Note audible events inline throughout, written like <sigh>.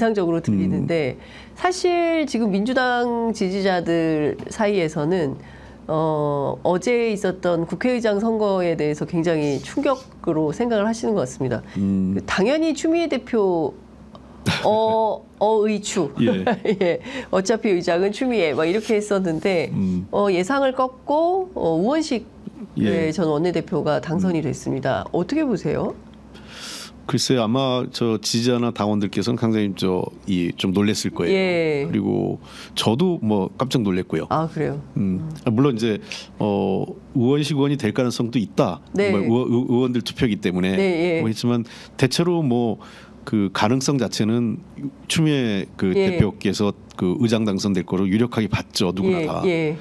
인상적으로 들리는데 사실 지금 민주당 지지자들 사이에서는 어, 어제 있었던 국회의장 선거에 대해서 굉장히 충격으로 생각을 하시는 것 같습니다. 음, 그 당연히 추미애 대표 어 <laughs> 어의추 예. <laughs> 예 어차피 의장은 추미애 막 이렇게 했었는데 음, 어, 예상을 꺾고 어, 우원식 예. 예. 전 원내대표가 당선이 됐습니다. 어떻게 보세요? 글쎄 아마 저 지지자나 당원들께서는 상당히 저이 좀 놀랬을 거예요. 예. 그리고 저도 뭐 깜짝 놀랐고요. 아 그래요. 음, 물론 이제 어 의원식 의원이 될 가능성도 있다. 네. 뭐 의원, 의- 의원들 투표이기 때문에 네, 예. 뭐 했지만 대체로 뭐그 가능성 자체는 추미애 그 예. 대표께서 그 의장 당선될 거로 유력하게 봤죠 누구나 예, 다. 예.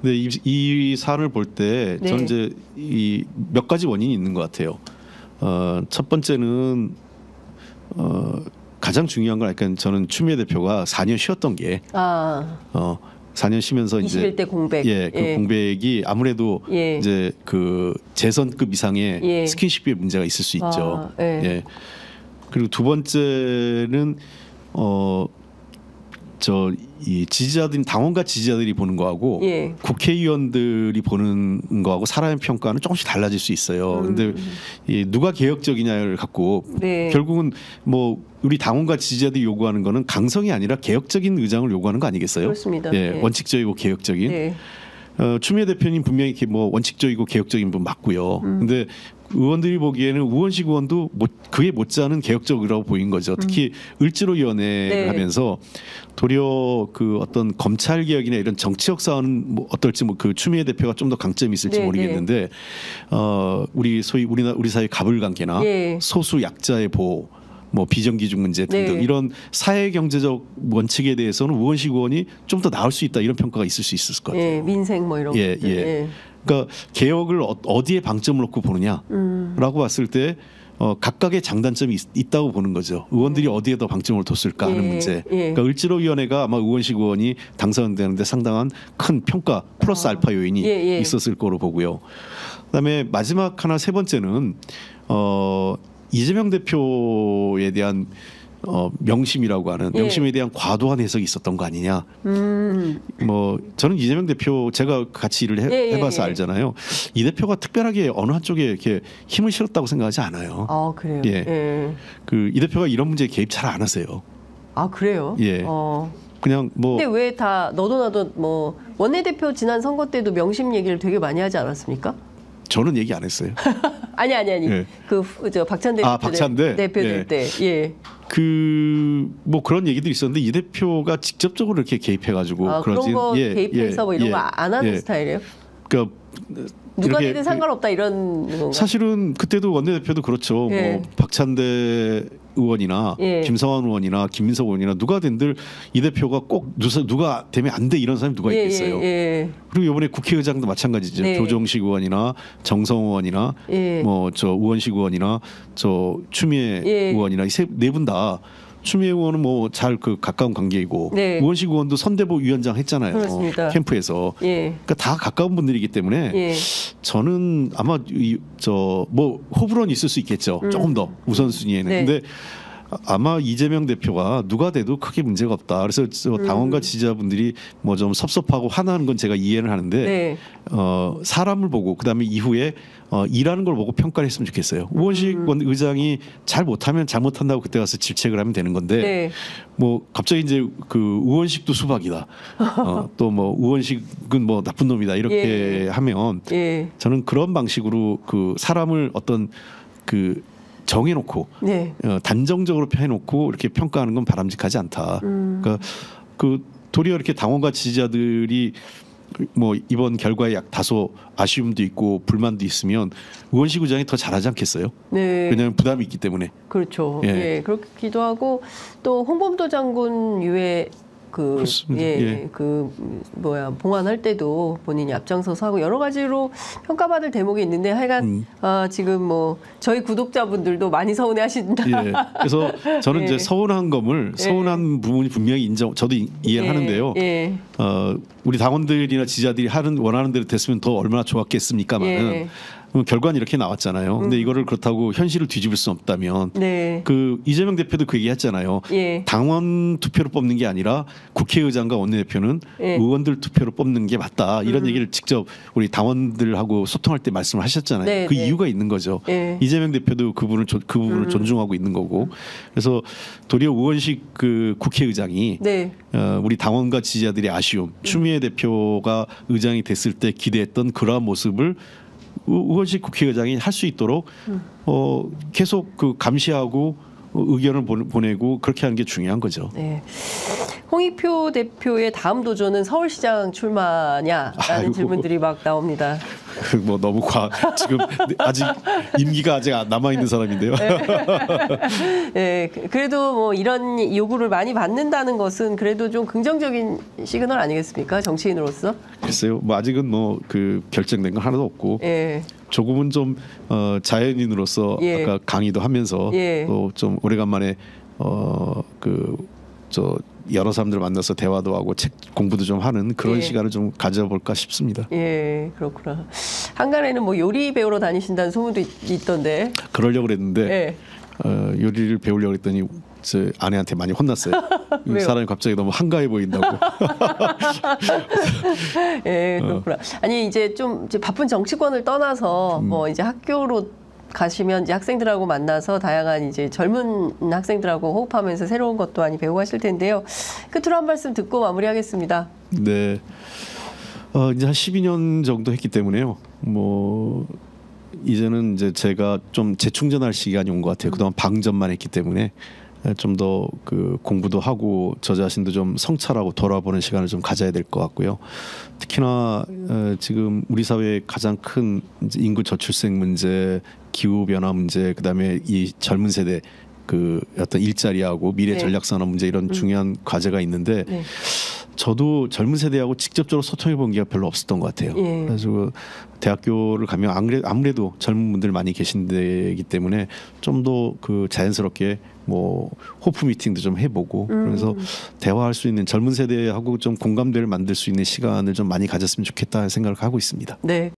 근데 이, 이 사안을 볼때 네. 저는 이제 이 몇 가지 원인이 있는 것 같아요. 어, 첫 번째는 어, 가장 중요한 건 약간 저는 추미애 대표가 4년 쉬었던 게 아 어, 4년 쉬면서 이제 21대 공백. 예, 그 공백이 아무래도 예. 이제 그 재선급 이상의 예. 스킨십에 문제가 있을 수 있죠. 아, 예. 그리고 두 번째는 어 저이 지지자들 당원과 지지자들이 보는 거하고 예. 국회의원들이 보는 거하고 사람의 평가는 조금씩 달라질 수 있어요. 음. 근데 이 누가 개혁적이냐를 갖고 네. 결국은 뭐 우리 당원과 지지자들이 요구하는 거는 강성이 아니라 개혁적인 의장을 요구하는 거 아니겠어요? 그렇습니다. 예, 예. 원칙적이고 개혁적인. 네. 어, 추미애 대표님 분명히 이렇게 뭐 원칙적이고 개혁적인 분 맞고요. 음. 근데 의원들이 보기에는 우원식 의원도 못, 그에 못지않은 개혁적이라고 보인 거죠. 특히 을지로위원회를 음. 네. 하면서 도리어 그 어떤 검찰 개혁이나 이런 정치적 사안은 뭐 어떨지 뭐 그 추미애 대표가 좀 더 강점이 있을지 네, 모르겠는데 어, 우리 소위 우리나 우리 사회 가불관계나 예. 소수 약자의 보호. 뭐 비정규직 문제 등등 네. 이런 사회 경제적 원칙에 대해서는 우원식 의원이 좀 더 나을 수 있다 이런 평가가 있을 수 있을 것 같아요. 예, 민생 뭐 이런 예, 것들. 예. 그러니까 개혁을 어- 어디에 방점을 놓고 보느냐라고 음. 봤을 때 어, 각각의 장단점이 있, 다고 보는 거죠. 의원들이 어디에 더 방점을 뒀을까 하는 예, 문제. 예. 그러니까 을지로위원회가 아마 의원식 의원이 당선되는데 상당한 큰 평가 플러스 아. 알파 요인이 예, 예. 있었을 거로 보고요. 그다음에 마지막 하나 세 번째는 어, 이재명 대표에 대한 어, 명심이라고 하는 예. 명심에 대한 과도한 해석이 있었던 거 아니냐. 음. 뭐 저는 이재명 대표 제가 같이 일을 해, 예, 예, 해봐서 예. 알잖아요. 이 대표가 특별하게 어느 한쪽에 이렇게 힘을 실었다고 생각하지 않아요. 아 그래요. 예. 예. 그 이 대표가 이런 문제에 개입 잘 안 하세요. 아 그래요. 예. 어. 그냥 뭐 근데 왜 다 너도 나도 뭐 원내대표 지난 선거 때도 명심 얘기를 되게 많이 하지 않았습니까? 저는 얘기 안 했어요. <laughs> 아니 아니 아니. 예. 그저 박찬대 아, 박찬대? 대표 될 예. 때. 예. 그뭐 그런 얘기도 있었는데 이 대표가 직접적으로 이렇게 개입해 가지고 아, 그런 거 예, 개입해서 예, 뭐 이런 예, 거안 하는 예. 스타일이에요? 그러니까 누가 되든 상관없다 이런 건가? 사실은 그때도 원내대표도 그렇죠. 예. 뭐 박찬대 의원이나 예. 김성환 의원이나 김민석 의원이나 누가 된들 이 대표가 꼭 누가, 누가 되면 안 돼 이런 사람이 누가 예, 있겠어요. 예, 예. 그리고 이번에 국회의장도 마찬가지죠. 네. 조정식 의원이나 정성 의원이나 예. 뭐저 우원식 의원이나 저 추미애 예. 의원이나 이네 분 다 추미애 의원은 뭐 잘 그 가까운 관계이고 네. 우원식 의원도 선대보 위원장 했잖아요. 그렇습니다. 캠프에서. 예. 그러니까 다 가까운 분들이기 때문에 예. 저는 아마 저 뭐 호불호는 있을 수 있겠죠. 조금 더 우선순위에는. 음. 네. 근데 아마 이재명 대표가 누가 돼도 크게 문제가 없다. 그래서 저 음. 당원과 지지자분들이 뭐 좀 섭섭하고 화나는 건 제가 이해는 하는데 네. 어 사람을 보고 그다음에 이후에 어 일하는 걸 보고 평가를 했으면 좋겠어요. 우원식 음. 원 의장이 잘 못하면 잘못한다고 그때 가서 질책을 하면 되는 건데 네. 뭐 갑자기 이제 그 우원식도 수박이다. 어, 또뭐 우원식은 뭐 나쁜 놈이다 이렇게 예. 하면 예. 저는 그런 방식으로 그 사람을 어떤 그 정해놓고 네. 어, 단정적으로 해놓고 이렇게 평가하는 건 바람직하지 않다. 음. 그러니까 그 도리어 이렇게 당원과 지지자들이 뭐 이번 결과에 약 다소 아쉬움도 있고 불만도 있으면 의원식 의장이 더 잘하지 않겠어요? 네. 왜냐하면 부담이 있기 때문에. 그렇죠. 예. 예. 그렇기도 하고 또 홍범도 장군 유해 그, 그렇습니다. 예, 예. 그 음, 뭐야 봉안할 때도 본인이 앞장서서 하고 여러 가지로 평가받을 대목이 있는데 하여간 음. 아, 지금 뭐 저희 구독자분들도 많이 서운해하신다. 예. 그래서 저는 <laughs> 예. 이제 서운한 점을 서운한 부분이 분명히 인정. 저도 이- 이해를 예, 하는데요. 예. 어, 우리 당원들이나 지지자들이 하는 원하는 대로 됐으면 더 얼마나 좋았겠습니까만은 예. 어, 결과는 이렇게 나왔잖아요. 근데 이거를 그렇다고 현실을 뒤집을 수 없다면 네. 그 이재명 대표도 그 얘기했잖아요. 예. 당원 투표로 뽑는 게 아니라 국회의장과 원내대표는 예. 의원들 투표로 뽑는 게 맞다. 이런 얘기를 직접 우리 당원들하고 소통할 때 말씀을 하셨잖아요. 네, 그 네. 이유가 있는 거죠. 예. 이재명 대표도 그분을 존- 그 부분을 존중하고 있는 거고. 그래서 도리어 우원식 그 국회의장이 네. 어, 우리 당원과 지지자들의 아쉬움, 추미애 대표가 의장이 됐을 때 기대했던 그러한 모습을 우- 우원식 국회의장이 할 수 있도록 어, 계속 그 감시하고 어, 의견을 보- 보내고 그렇게 하는 게 중요한 거죠. 네. 홍익표 대표의 다음 도전은 서울시장 출마냐라는 아이고. 질문들이 막 나옵니다. <laughs> 뭐 너무 과 지금 아직 임기가 아직 남아 있는 사람인데요. <laughs> 예, 그- 그래도 뭐 이런 요구를 많이 받는다는 것은 그래도 좀 긍정적인 시그널 아니겠습니까? 정치인으로서. 글쎄요, 뭐 아직은 뭐 그 결정된 건 하나도 없고 예. 조금은 좀 어, 자연인으로서 예. 아까 강의도 하면서 예. 또좀 오래간만에 어, 그 어그 저 여러 사람들 만나서 대화도 하고 책 공부도 좀 하는 그런 예. 시간을 좀 가져볼까 싶습니다. 예, 그렇구나. 한간에는 뭐 요리 배우러 다니신다는 소문도 있, 있던데. 그러려고 그랬는데 예. 어, 요리를 배우려고 했더니 제 아내한테 많이 혼났어요. <laughs> 사람이 갑자기 너무 한가해 보인다고. <laughs> 예, 어. 그렇구나. 아니 이제 좀 이제 바쁜 정치권을 떠나서 음. 뭐 이제 학교로 가시면 이제 학생들하고 만나서 다양한 이제 젊은 학생들하고 호흡하면서 새로운 것도 많이 배우고 하실 텐데요. 끝으로 한 말씀 듣고 마무리하겠습니다. 네. 어, 이제 한 12년 정도 했기 때문에요. 뭐 이제는 이제 제가 좀 재충전할 시간이 온 것 같아요. 그동안 방전만 했기 때문에 좀 더 그 공부도 하고 저 자신도 좀 성찰하고 돌아보는 시간을 좀 가져야 될 것 같고요. 특히나 어, 지금 우리 사회의 가장 큰 인구 저출생 문제, 기후 변화 문제, 그다음에 이 젊은 세대 그 어떤 일자리하고 미래 네. 전략 산업 문제 이런 중요한 과제가 있는데 네. 저도 젊은 세대하고 직접적으로 소통해 본게 별로 없었던 것 같아요. 예. 그래서 그 대학교를 가면 아무래도, 아무래도 젊은 분들 많이 계신 데이기 때문에 좀 더 그 자연스럽게 뭐 호프 미팅도 좀 해보고 음. 그래서 대화할 수 있는 젊은 세대하고 좀 공감대를 만들 수 있는 시간을 좀 많이 가졌으면 좋겠다 생각을 하고 있습니다. 네.